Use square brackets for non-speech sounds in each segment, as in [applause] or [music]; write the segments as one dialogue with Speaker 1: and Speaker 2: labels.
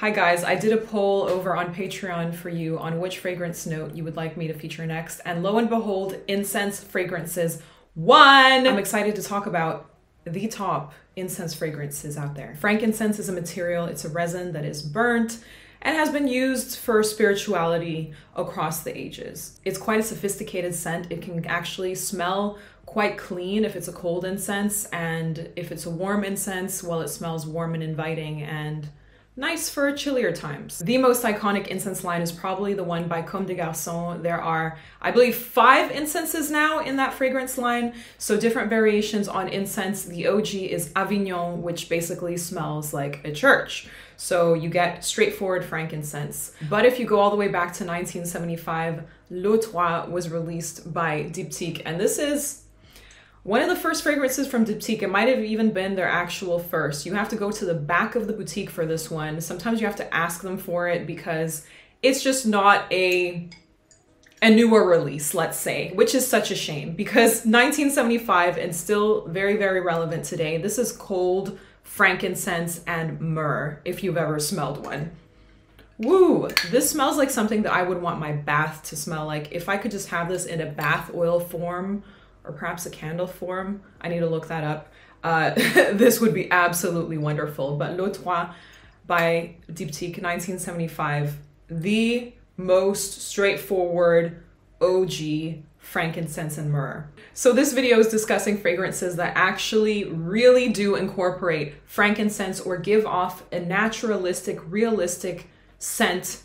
Speaker 1: Hi guys, I did a poll over on Patreon for you on which fragrance note you would like me to feature next, and lo and behold, incense fragrances won! I'm excited to talk about the top incense fragrances out there. Frankincense is a material, it's a resin that is burnt and has been used for spirituality across the ages. It's quite a sophisticated scent. It can actually smell quite clean if it's a cold incense, and if it's a warm incense, well, it smells warm and inviting and nice for chillier times. The most iconic incense line is probably the one by Comme des Garçons. There are, I believe, five incenses now in that fragrance line, so different variations on incense. The OG is Avignon, which basically smells like a church. So you get straightforward frankincense. But if you go all the way back to 1975, L'Eau Trois was released by Diptyque, and this is one of the first fragrances from Diptyque, it might have even been their actual first. You have to go to the back of the boutique for this one. Sometimes you have to ask them for it because it's just not a a newer release, let's say, which is such a shame because 1975 and still very, very relevant today. This is cold frankincense and myrrh, if you've ever smelled one. Woo! This smells like something that I would want my bath to smell like. If I could just have this in a bath oil form or perhaps a candle form. I need to look that up. Uh, [laughs] this would be absolutely wonderful. But L'Eau Trois by Diptyque 1975, the most straightforward OG frankincense and myrrh. So this video is discussing fragrances that actually really do incorporate frankincense or give off a naturalistic, realistic scent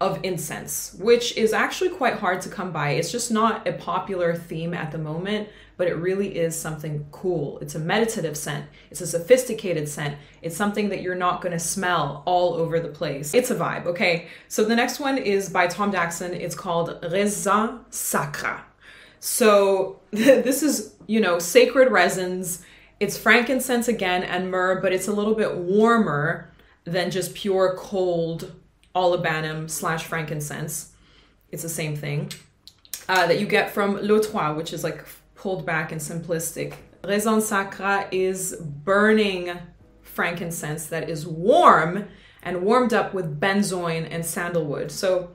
Speaker 1: of incense, which is actually quite hard to come by. It's just not a popular theme at the moment, but it really is something cool. It's a meditative scent, it's a sophisticated scent, it's something that you're not gonna smell all over the place. It's a vibe, okay? So the next one is by Tom Daxon. It's called Resin Sacra. So [laughs] this is, you know, sacred resins. It's frankincense again and myrrh, but it's a little bit warmer than just pure cold olibanum slash frankincense. It's the same thing. Uh, that you get from Trois, which is like pulled back and simplistic. Resin Sacra is burning frankincense that is warm and warmed up with benzoin and sandalwood. So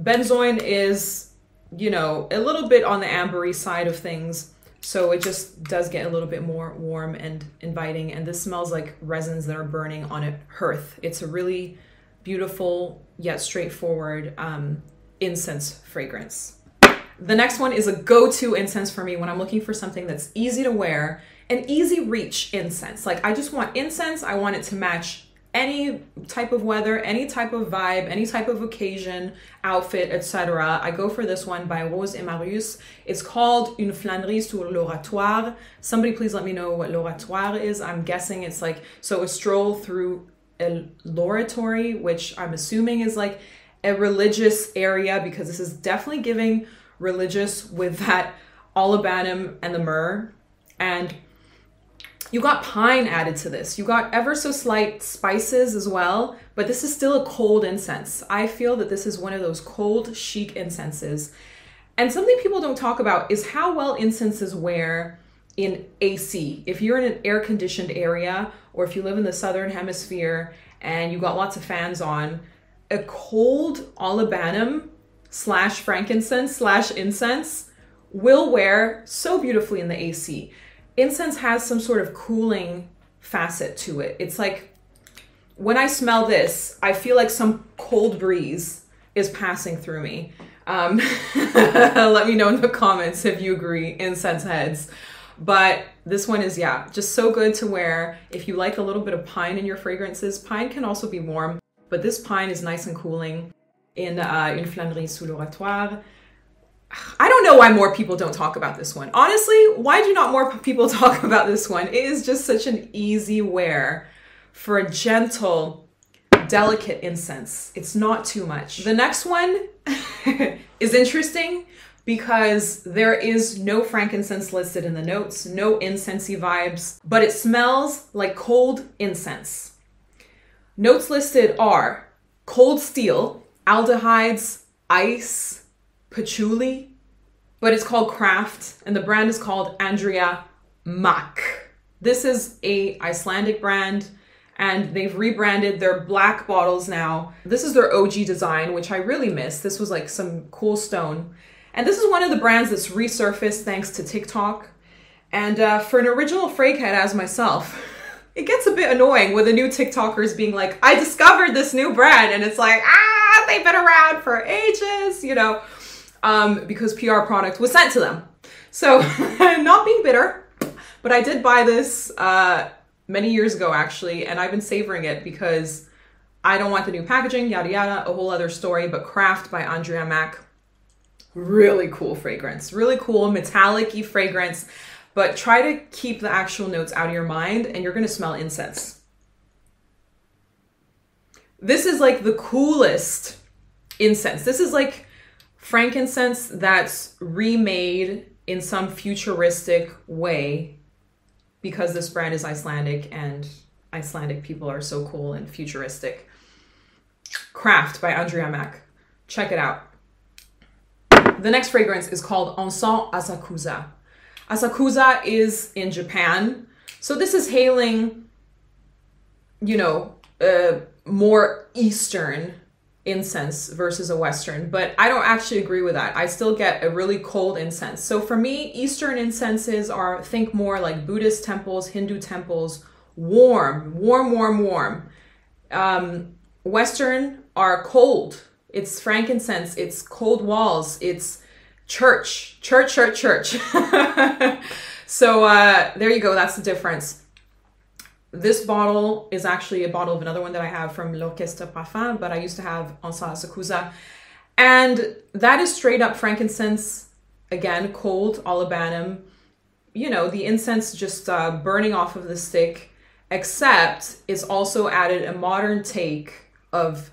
Speaker 1: benzoin is, you know, a little bit on the ambery side of things. So it just does get a little bit more warm and inviting. And this smells like resins that are burning on a hearth. It's a really beautiful yet straightforward um, incense fragrance. The next one is a go-to incense for me when I'm looking for something that's easy to wear, an easy reach incense. Like I just want incense, I want it to match any type of weather, any type of vibe, any type of occasion, outfit, etc. I go for this one by Rose et Marius. It's called Une flânerie sur l'oratoire. Somebody please let me know what l'oratoire is. I'm guessing it's like, so a stroll through a l'oratory, which I'm assuming is like a religious area because this is definitely giving religious with that olibanum and the myrrh. And you got pine added to this. You got ever so slight spices as well, but this is still a cold incense. I feel that this is one of those cold, chic incenses. And something people don't talk about is how well incenses wear in AC. If you're in an air conditioned area or if you live in the southern hemisphere and you got lots of fans on, a cold olibanum slash frankincense slash incense will wear so beautifully in the AC. Incense has some sort of cooling facet to it. It's like when I smell this, I feel like some cold breeze is passing through me. Um, [laughs] let me know in the comments if you agree, incense heads. But this one is, yeah, just so good to wear. If you like a little bit of pine in your fragrances, pine can also be warm, but this pine is nice and cooling in uh, Une flânerie sous l'oratoire. I don't know why more people don't talk about this one. Honestly, why do not more [laughs] people [laughs] talk about this one? It is just such an easy wear for a gentle, delicate incense. It's not too much. The next one [laughs] is interesting because there is no frankincense listed in the notes, no incensey vibes, but it smells like cold incense. Notes listed are cold steel, aldehydes, ice, patchouli, but it's called Craft and the brand is called Andrea Maack. This is a Icelandic brand and they've rebranded their black bottles now. This is their OG design, which I really miss. This was like some cool stone. And this is one of the brands that's resurfaced thanks to TikTok. And uh, for an original Frag head as myself, [laughs] it gets a bit annoying with the new TikTokers being like, I discovered this new brand. And it's like, ah, they've been around for ages, you know, um, because PR product was sent to them. So, [laughs] not being bitter, but I did buy this uh, many years ago actually, and I've been savoring it because I don't want the new packaging, yada yada, a whole other story. But Craft by Andrea Maack, really cool fragrance, really cool metallic fragrance. But try to keep the actual notes out of your mind, and you're gonna smell incense. This is like the coolest incense. This is like frankincense that's remade in some futuristic way because this brand is Icelandic and Icelandic people are so cool and futuristic. Craft by Andrea Maack. Check it out. The next fragrance is called Encens Asakusa. Asakusa is in Japan. So this is hailing, you know, uh, more Eastern incense versus a Western, but I don't actually agree with that. I still get a really cold incense. So for me, Eastern incenses are, think more like Buddhist temples, Hindu temples, warm, warm, warm, warm. Um, Western are cold. It's frankincense, it's cold walls, it's church, church, church, church. [laughs] so uh, there you go, that's the difference. This bottle is actually a bottle of another one that I have from L'Orchestre Parfum, but I used to have Encens Asakusa. And that is straight up frankincense, again, cold olibanum. You know, the incense just uh, burning off of the stick, except it's also added a modern take of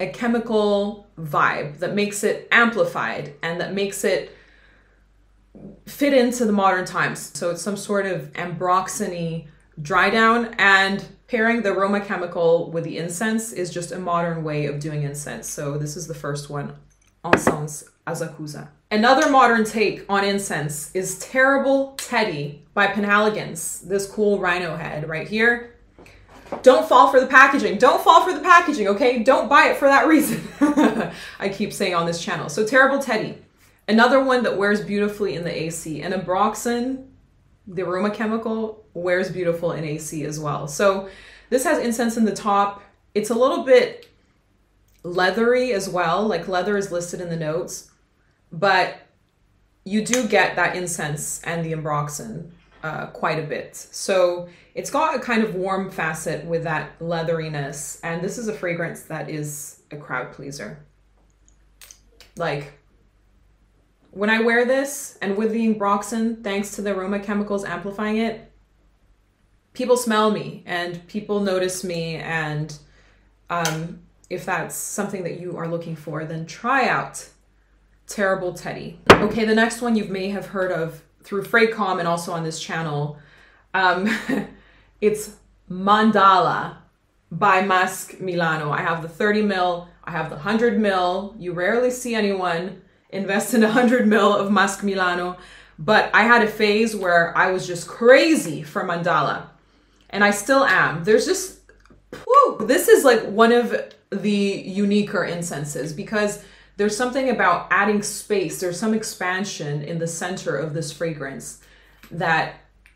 Speaker 1: a chemical vibe that makes it amplified and that makes it fit into the modern times. So it's some sort of ambroxany dry down and pairing the aroma chemical with the incense is just a modern way of doing incense. So this is the first one, Encens Asakusa. Another modern take on incense is Terrible Teddy by Penhaligon's, this cool rhino head right here. Don't fall for the packaging. Don't fall for the packaging, okay? Don't buy it for that reason. [laughs] I keep saying on this channel. So Terrible Teddy. Another one that wears beautifully in the AC. And Ambroxan, the aroma chemical, wears beautiful in AC as well. So this has incense in the top. It's a little bit leathery as well, like leather is listed in the notes, but you do get that incense and the ambroxan uh, quite a bit. So it's got a kind of warm facet with that leatheriness, and this is a fragrance that is a crowd pleaser. Like when I wear this and with the ambroxan, thanks to the aroma chemicals amplifying it, people smell me and people notice me and um, if that's something that you are looking for then try out terrible teddy okay the next one you may have heard of through fragcom and also on this channel um, [laughs] it's mandala by Masque Milano. I have the 30 mil, I have the 100 mil. You rarely see anyone invest in 100 mil of Masque Milano, but I had a phase where I was just crazy for Mandala and I still am. There's just, whew, this is like one of the uniquer incenses because there's something about adding space. There's some expansion in the center of this fragrance that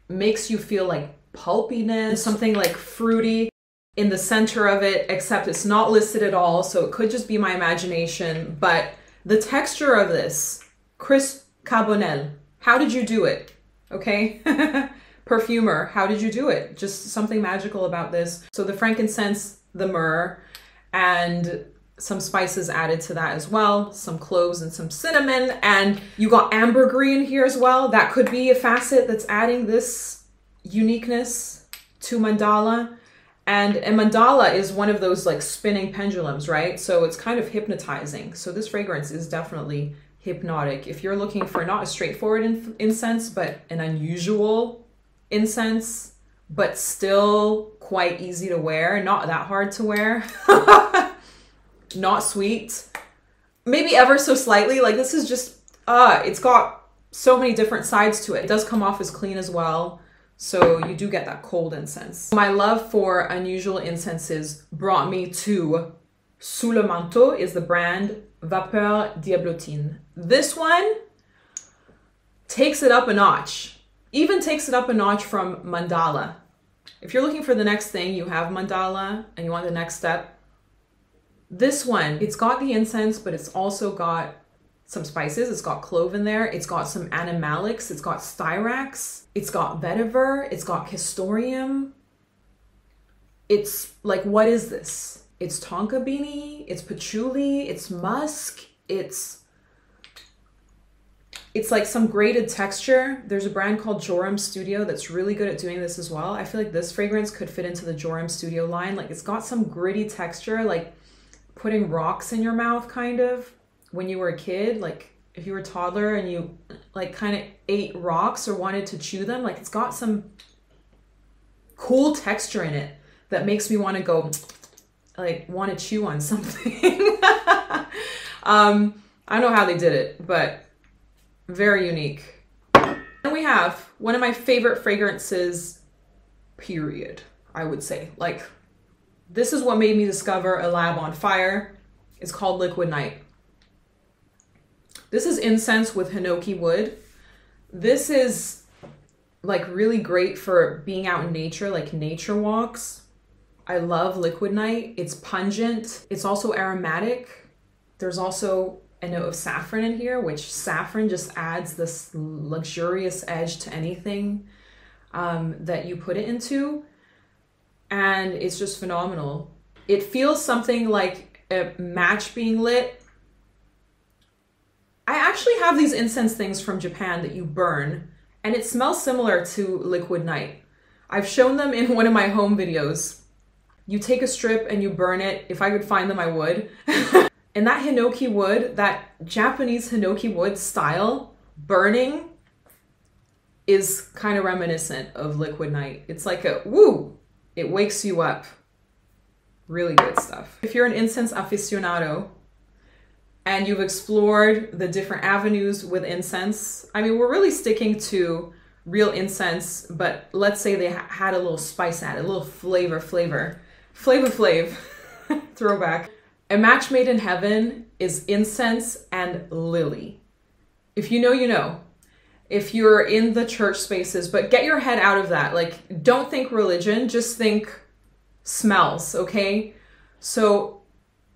Speaker 1: makes you feel like pulpiness, something like fruity in the center of it, except it's not listed at all. So it could just be my imagination. But the texture of this, Chris Carbonell, how did you do it? Okay. [laughs] perfumer, how did you do it? Just something magical about this. So the frankincense, the myrrh, and some spices added to that as well, some cloves and some cinnamon. And you got ambergris in here as well. That could be a facet that's adding this uniqueness to mandala. And a mandala is one of those like spinning pendulums, right? So it's kind of hypnotizing. So this fragrance is definitely hypnotic. If you're looking for not a straightforward in- incense, but an unusual incense, but still quite easy to wear, not that hard to wear. [laughs] not sweet. Maybe ever so slightly. Like this is just uh it's got so many different sides to it. It does come off as clean as well. So you do get that cold incense. My love for unusual incenses brought me to Sous le Manteau is the brand Vapeurs Diablotines. This one takes it up a notch. Even takes it up a notch from Mandala. If you're looking for the next thing, you have Mandala and you want the next step. This one, it's got the incense, but it's also got some spices. It's got clove in there. It's got some animalics. It's got styrax. It's got vetiver. It's got castoreum. It's like, what is this? It's tonka beanie. It's patchouli. It's musk. It's it's like some graded texture. There's a brand called Jorum Studio that's really good at doing this as well. I feel like this fragrance could fit into the Jorum Studio line. Like it's got some gritty texture, like putting rocks in your mouth kind of when you were a kid, like if you were a toddler and you like kind of ate rocks or wanted to chew them, like it's got some cool texture in it that makes me want to go like want to chew on [laughs] something. um, I don't know how they did it, but very unique. And we have one of my favorite fragrances, period, I would say. Like, this is what made me discover a lab on fire. It's called Liquid Night. This is incense with hinoki wood. This is like really great for being out in nature, like nature walks. I love Liquid Night. It's pungent. It's also aromatic. There's also a note of saffron in here, which saffron just adds this luxurious edge to anything um, that you put it into. And it's just phenomenal. It feels something like a match being lit I actually have these incense things from Japan that you burn, and it smells similar to Liquid Night. I've shown them in one of my home videos. You take a strip and you burn it. If I could find them, I would. [laughs] and that hinoki wood, that Japanese hinoki wood style, burning is kind of reminiscent of Liquid Night. It's like a woo, it wakes you up. Really good stuff. If you're an incense aficionado, and you've explored the different avenues with incense. I mean, we're really sticking to real incense, but let's say they ha- had a little spice added, a little flavor, flavor, flavor flav, [laughs] throwback. A match made in heaven is incense and lily. If you know, you know. If you're in the church spaces, but get your head out of that. Like, don't think religion, just think smells, okay? So,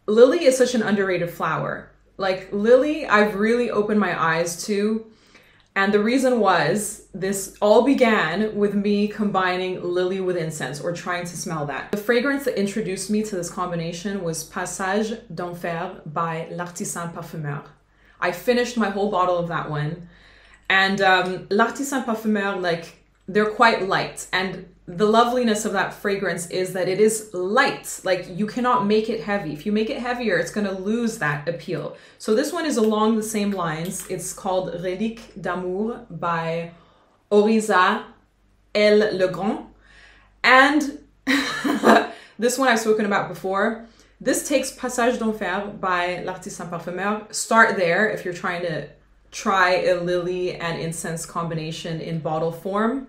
Speaker 1: lily is such an underrated flower. Like Lily, I've really opened my eyes to. And the reason was this all began with me combining lily with incense or trying to smell that. The fragrance that introduced me to this combination was Passage d'Enfer by L'Artisan Parfumeur. I finished my whole bottle of that one. And um, L'Artisan Parfumeur, like, they're quite light. And the loveliness of that fragrance is that it is light. Like you cannot make it heavy. If you make it heavier, it's going to lose that appeal. So this one is along the same lines. It's called Relique d'Amour by Oriza L. Legrand. And [laughs] this one I've spoken about before. This takes Passage d'Enfer by L'Artisan Parfumeur. Start there if you're trying to try a lily and incense combination in bottle form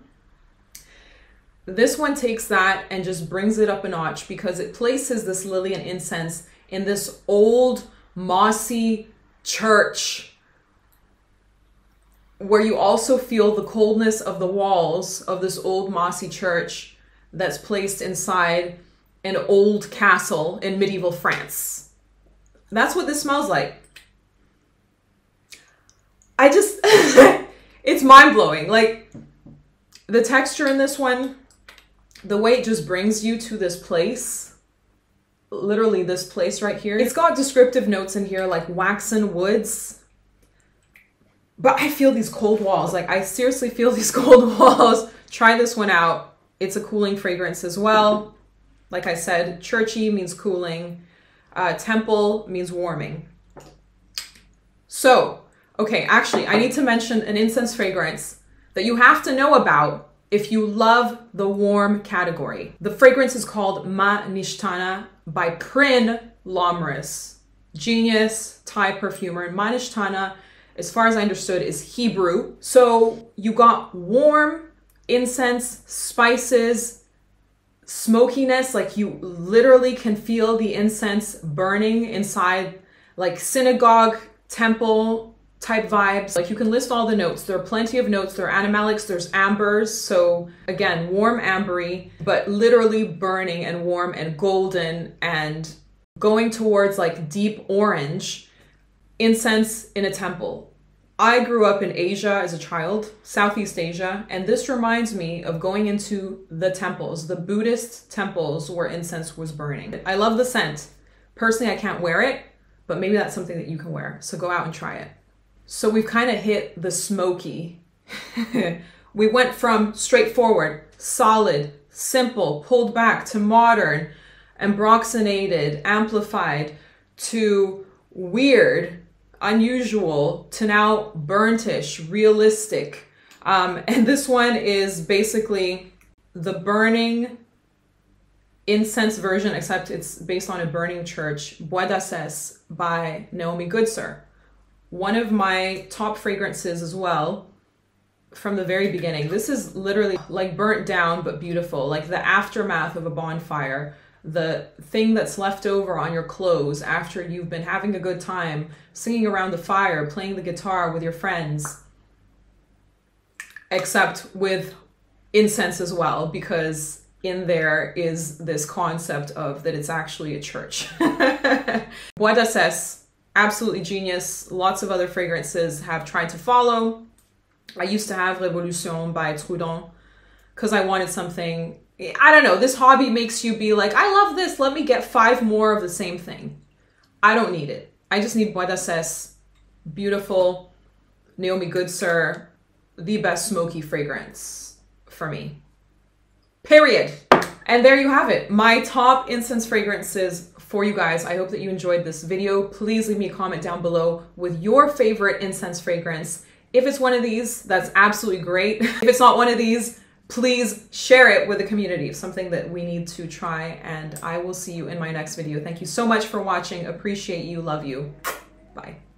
Speaker 1: this one takes that and just brings it up a notch because it places this lily and incense in this old mossy church where you also feel the coldness of the walls of this old mossy church that's placed inside an old castle in medieval France. That's what this smells like. I just, [laughs] it's mind blowing. Like the texture in this one, the way it just brings you to this place literally this place right here. It's got descriptive notes in here like waxen woods. But i feel these cold walls. Like i seriously feel [laughs] these cold walls. Try this one out. It's a cooling fragrance as well. Like i said churchy means cooling. Uh, temple means warming. So okay actually i need to mention an incense fragrance that you have to know about if you love the warm category. The fragrance is called Ma Nishtana by Prin Lomros. Genius Thai perfumer. Ma Nishtana, as far as I understood, is Hebrew. So you got warm, incense, spices, smokiness. Like you literally can feel the incense burning inside, like synagogue, temple type vibes. Like you can list all the notes. There are plenty of notes. There are animalics, there's ambers. So again, warm ambery, but literally burning and warm and golden and going towards like deep orange incense in a temple. I grew up in Asia as a child, Southeast Asia, and this reminds me of going into the temples, the Buddhist temples where incense was burning. I love the scent. Personally, I can't wear it, but maybe that's something that you can wear. So go out and try it. So we've kind of hit the smoky. [laughs] we went from straightforward, solid, simple, pulled back to modern, ambroxinated, amplified to weird, unusual to now burntish, realistic. Um, [laughs] and this one is basically the burning incense version, except it's based on a burning church, Bois by Naomi Goodsir. One of my top fragrances as well from the very beginning. This is literally like burnt down but beautiful, like the aftermath of a bonfire the thing that's left over on your clothes after you've been having a good time singing around the fire, playing the guitar with your friends, except with incense as well, because in there is this concept of that it's actually a church. [laughs] Bois d'Ascèse, absolutely genius. Lots of other fragrances have tried to follow. I used to have Révolution by Trudon because I wanted something I don't know. This hobby makes you be like, I love this. Let me get five more of the same thing. I don't need it. I just need Bois d'Ascèse, beautiful Naomi Goodsir, the best smoky fragrance for me. Period. And there you have it. My top incense fragrances for you guys. I hope that you enjoyed this video. Please leave me a comment down below with your favorite incense fragrance. If it's one of these, that's absolutely great. [laughs] if it's not one of these, please share it with the community, something that we need to try. And I will see you in my next video. Thank you so much for watching. Appreciate you. Love you. Bye.